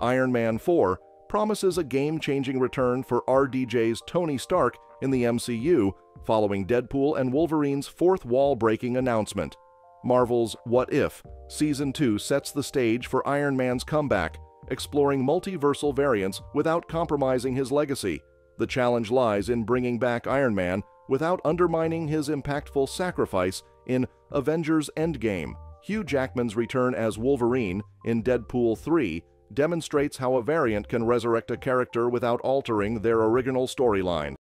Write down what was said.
Iron Man 4 promises a game-changing return for RDJ's Tony Stark in the MCU following Deadpool and Wolverine's fourth wall-breaking announcement. Marvel's What If Season 2 sets the stage for Iron Man's comeback, exploring multiversal variants without compromising his legacy. The challenge lies in bringing back Iron Man without undermining his impactful sacrifice in Avengers Endgame. Hugh Jackman's return as Wolverine in Deadpool 3 demonstrates how a variant can resurrect a character without altering their original storyline.